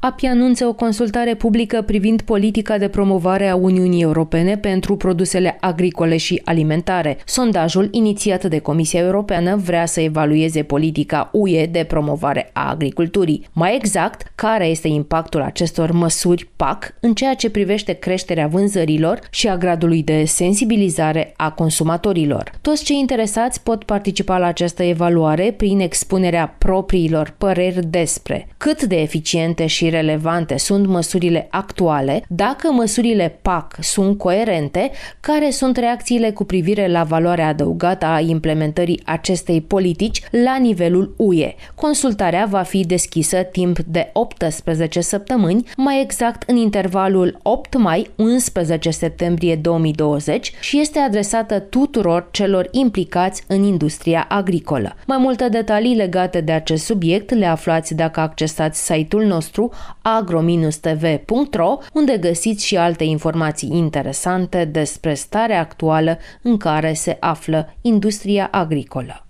API anunță o consultare publică privind politica de promovare a Uniunii Europene pentru produsele agricole și alimentare. Sondajul, inițiat de Comisia Europeană, vrea să evalueze politica UE de promovare a agriculturii. Mai exact, care este impactul acestor măsuri PAC în ceea ce privește creșterea vânzărilor și a gradului de sensibilizare a consumatorilor. Toți cei interesați pot participa la această evaluare prin expunerea propriilor păreri despre cât de eficiente și relevante sunt măsurile actuale, dacă măsurile PAC sunt coerente, care sunt reacțiile cu privire la valoarea adăugată a implementării acestei politici la nivelul UE. Consultarea va fi deschisă timp de 18 săptămâni, mai exact în intervalul 8 mai-11 septembrie 2020 și este adresată tuturor celor implicați în industria agricolă. Mai multe detalii legate de acest subiect le aflați dacă accesați site-ul nostru agro-tv.ro unde găsiți și alte informații interesante despre starea actuală în care se află industria agricolă.